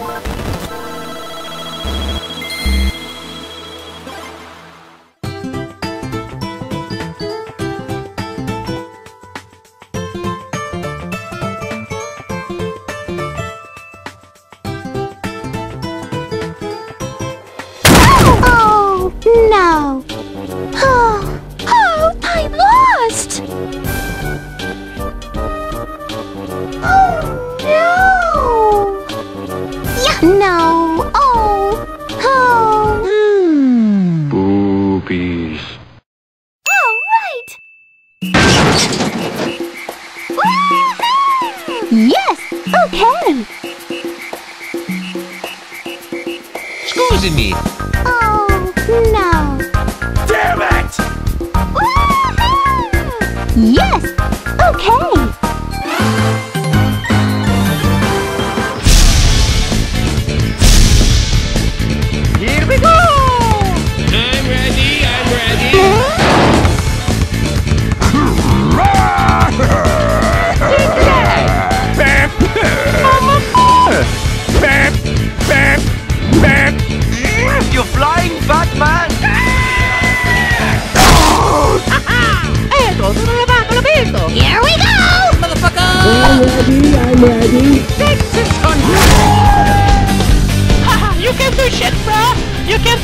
Oh, Yes, okay. Excuse me.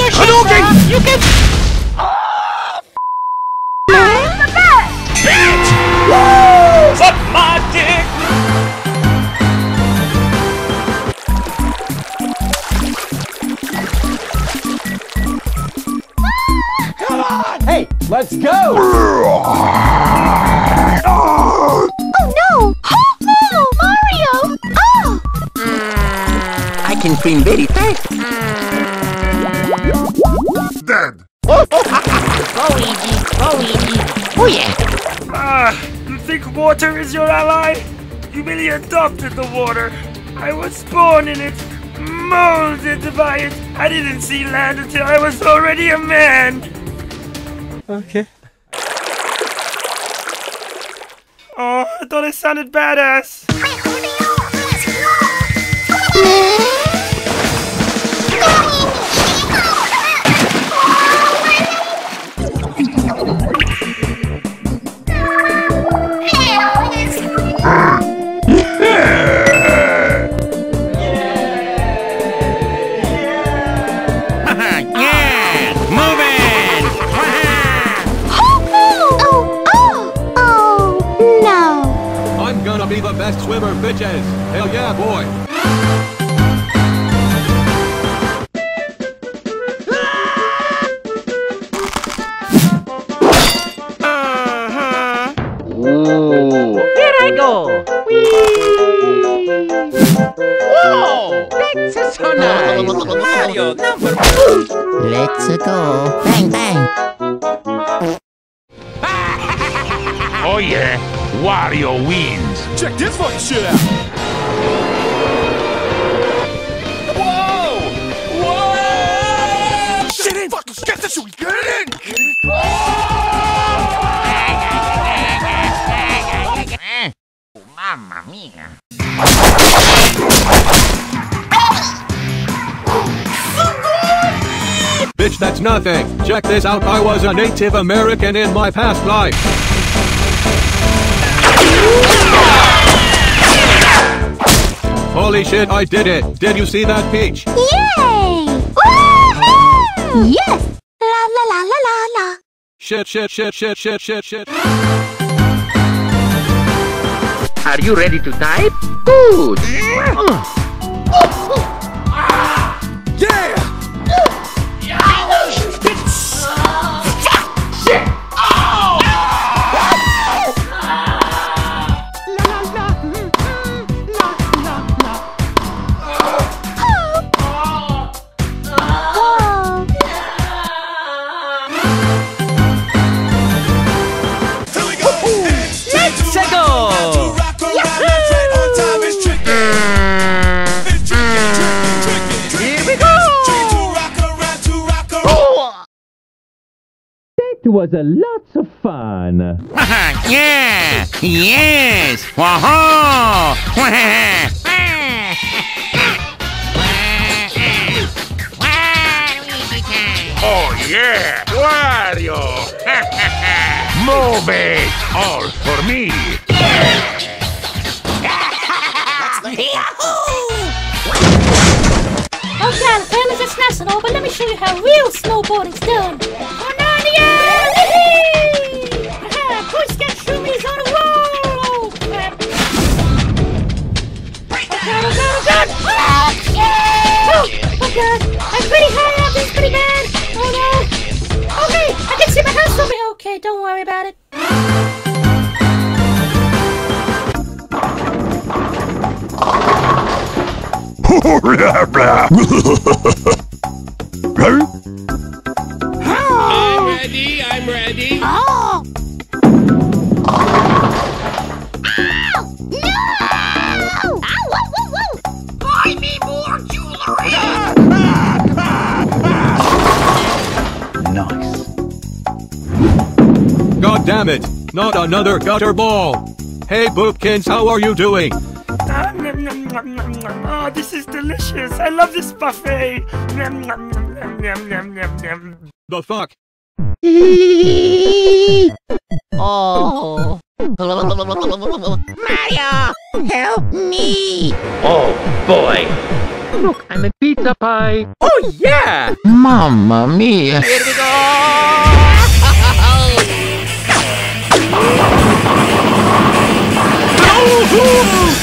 You can do shit, bro. You can. Suck my dick! Hey, let's go! Oh no! Oh, Mario! Oh! I can swim very fast. Easy. Go easy. Oh yeah. Ah, you think water is your ally? You merely adopted the water. I was born in it, molded by it. I didn't see land until I was already a man. Okay. Oh, I thought it sounded badass. best swimmer, bitches! Hell yeah, boy! Here I go. Whoa! That's so nice. Mario, number one! Let's go. Bang, bang. Oh yeah, Wario wins. Check this fucking shit out. Whoa! Whoa! Get in! Fucking get this shit! Get it in! Get it. Mamma mia. Bitch, that's nothing! Check this out, I was a Native American in my past life! Holy shit, I did it! Did you see that, Peach? Yay! Woohoo! Yes! La la la la la la! Shit, shit, shit, shit, shit, shit, shit. Are you ready to type? Good! It was a lots of fun. yeah! Yes! Wahoo! oh yeah! Wario! Move it! All for me! Yahoo! Oh god, the family's just national, but let me show you how real snowboarding's done. I'm ready, I'm ready. Oh! No! Buy me more jewelry! God damn it! Not another gutter ball! Hey Boopkins, how are you doing? Ah, nom, nom, nom, nom, nom. Oh, this is delicious. I love this buffet. Nom, nom, nom, nom, nom, nom, nom, nom. The fuck? Oh. Mario, help me. Oh boy! Look, I'm a pizza pie. Oh yeah! Mamma mia. Here we go!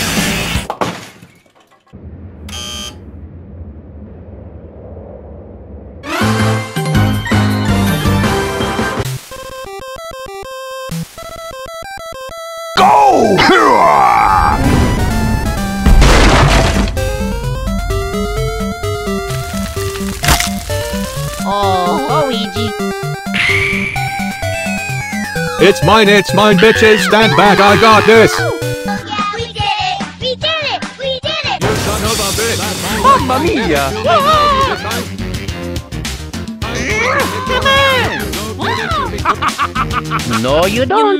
Oh, Luigi. It's mine, it's mine, bitches! Stand back, I got this! Oh, yeah, we did it! We did it! We did it! Son of a bitch! Mamma mia! No, you don't.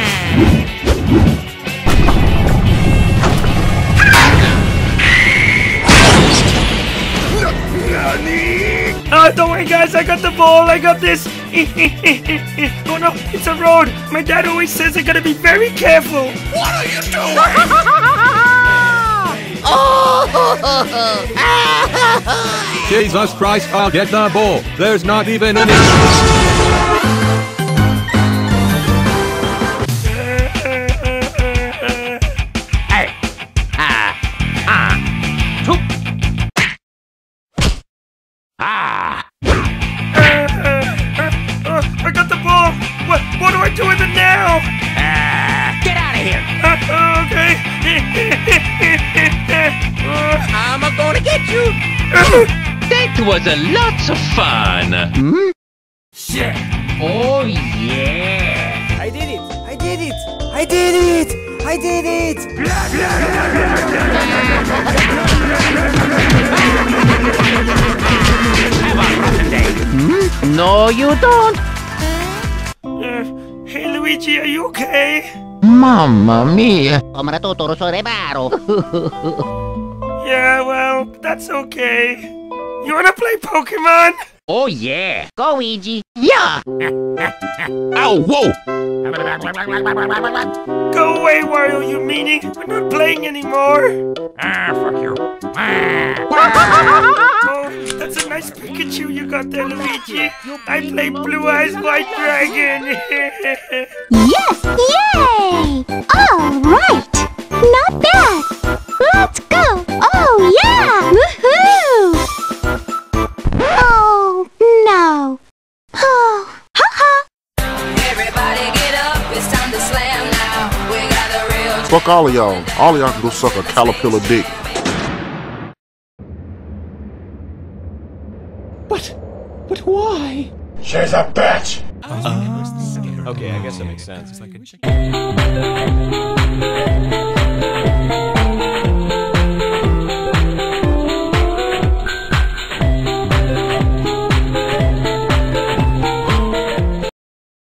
Oh, don't worry, guys. I got the ball. I got this. oh no, it's a road. My dad always says I gotta be very careful. What are you doing? oh! Jesus Christ, I'll get the ball! There's not even any- get you! That was a lot of fun! Oh yeah! I did it! I did it! I did it! I did it! No, you don't. Uh, hey, Luigi, are you okay? Mamma mia. Ho tutto sul. Yeah, well, that's okay. You wanna play Pokemon? Oh yeah! Go, Luigi. Yeah. Ow, whoa! Go away, Wario, you meanie. We're not playing anymore. Ah, fuck you. Ah. Oh, that's a nice Pikachu you got there, Luigi. I play Blue Eyes White Dragon. Yes! Yay! All right! Not bad! All of y'all. All of y'all can go suck a caterpillar dick. But, but why? She's a bitch! Uh, okay, I guess that makes sense.